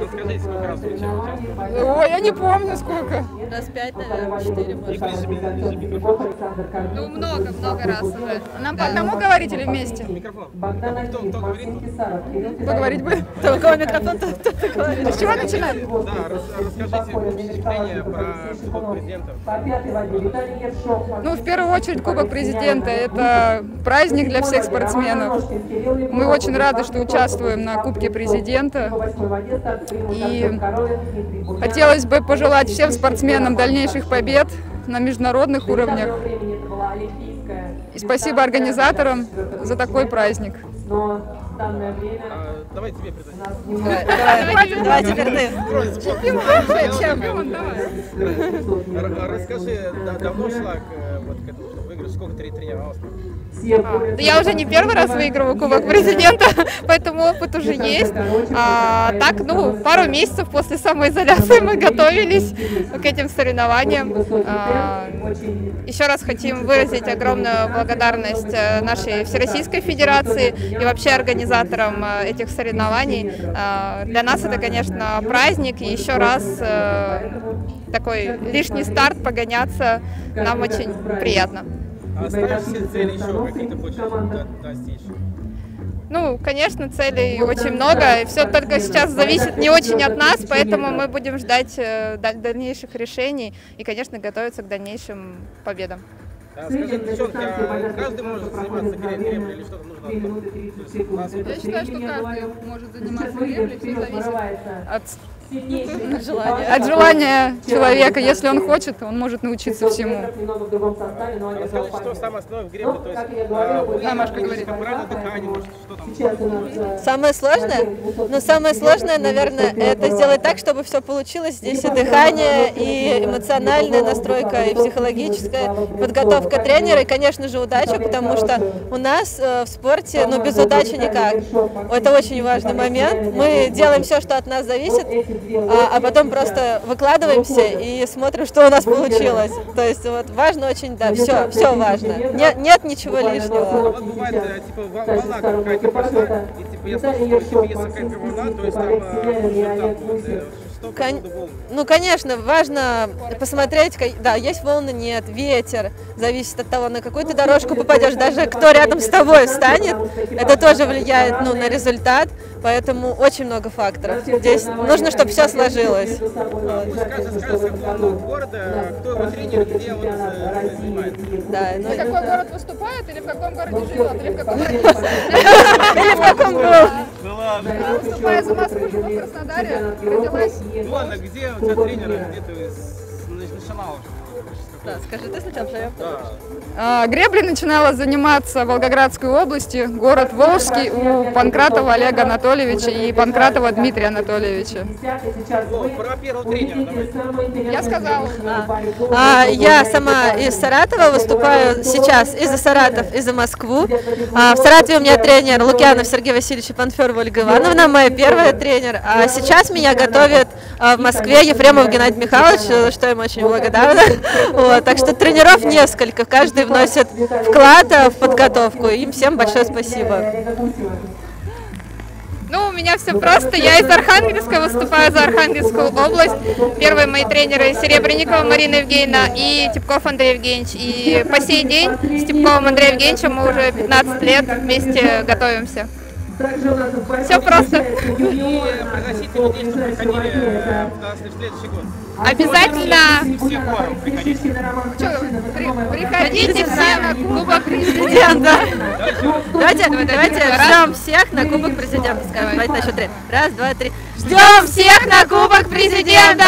Расскажите, сколько раз вы участвовали? Ой, я не помню сколько. Раз пять, наверное, четыре, может. Ну, много, много раз уже. Нам по одному говорить или вместе? Микрофон. Кто, кто говорит? Поговорить бы. Кто, у кого микрофон, тот, тот говорит. С чего начинать? Да, рас- расскажите впечатление про Кубок президентов. Ну, в первую очередь, Кубок Президента – это праздник для всех спортсменов. Мы очень рады, что участвуем на Кубке Президента. И хотелось бы пожелать всем спортсменам дальнейших побед на международных уровнях. И спасибо организаторам за такой праздник. А, давай тебе. Давай, теперь ты. А Расскажи, да- давно шла к, э, к этому, чтобы выиграть? Сколько ты тренировалась? Да я уже не первый раз выигрываю Кубок Президента, поэтому опыт уже есть. А, так, ну, пару месяцев после самоизоляции мы готовились к этим соревнованиям. А, еще раз хотим выразить огромную благодарность э, нашей Всероссийской Федерации и вообще организаторам э, этих соревнований. А, Для нас это, конечно, праздник, и еще раз э, такой лишний старт погоняться нам очень приятно. А ставишь себе цели еще какие-то хочешь до- достичь? Ну, конечно, целей очень много, и все только сейчас зависит не очень от нас, поэтому мы будем ждать э, даль- дальнейших решений и, конечно, готовиться к дальнейшим победам. Скажи, девчонки, а каждый может заниматься гре- греблей или что-то нужно? Я считаю, что каждый может заниматься греблей, все зависит от. От желания человека. Если он хочет, он может научиться всему. Что самое основное в гребле, то есть Да, Машка, говори. правильно дыхание, может, что там? Самое сложное? Ну, самое сложное, наверное, это сделать так, чтобы все получилось. Здесь и дыхание, и эмоциональная настройка, и психологическая подготовка тренера, и, конечно же, удача, потому что у нас э, в спорте, ну, без удачи никак. Это очень важный момент. Мы делаем все, что от нас зависит, а, а потом просто выкладываемся и смотрим, что у нас получилось. То есть вот важно очень, да, все, все важно. Нет, нет ничего лишнего. Вот бывает, э, типа, вол- волна какая-то пошла, и типа я слышу, что если есть какая-то волна, то есть там э, результат по Кон- поводу волн? Ну, конечно, важно посмотреть, ка- да, есть волны, нет, ветер, зависит от того, на какую ты дорожку попадешь, даже кто рядом с тобой встанет, это тоже влияет, ну, на результат, поэтому очень много факторов. Здесь нужно, чтобы все сложилось. Ну, э. Да, ну, В какой город выступает, или в каком городе живет, или в каком городе или в каком. Да ладно. Я выступаю за Москву, живу в Краснодаре, родилась. Ну ладно, где у тебя тренер, где ты начинала? Да, скажи ты сначала, я Да. А, Греблей начинала заниматься в Волгоградской области, город Волжский, у Панкратова Олега Анатольевича и Панкратова Дмитрия Анатольевича. Я сказала. А, я сама из Саратова выступаю сейчас и за Саратов, и за Москву. А, в Саратове у меня тренер Лукьянов Сергей Васильевич и Панферова Ольга Ивановна, моя первая тренер. А сейчас меня готовит а, в Москве Ефремов Геннадий Михайлович, за что им очень благодарна. Вот, так что тренеров несколько, каждый вносит вклад а, в подготовку. Им всем большое спасибо. Ну, у меня все просто. Я из Архангельска выступаю за Архангельскую область. Первые мои тренеры Серебренникова Марина Евгеньевна и Типков Андрей Евгеньевич. И по сей день с Типковым Андреем Евгеньевичем мы уже 15 лет вместе готовимся. Все просто. И пригласите людей, чтобы приходили э, в следующий год. Обязательно Все хором приходите. при- приходите все на Кубок Президента. Давайте, давайте ждем всех на Кубок Президента. Скажем, давайте на счет три. Раз, два, три. Ждем всех на Кубок Президента!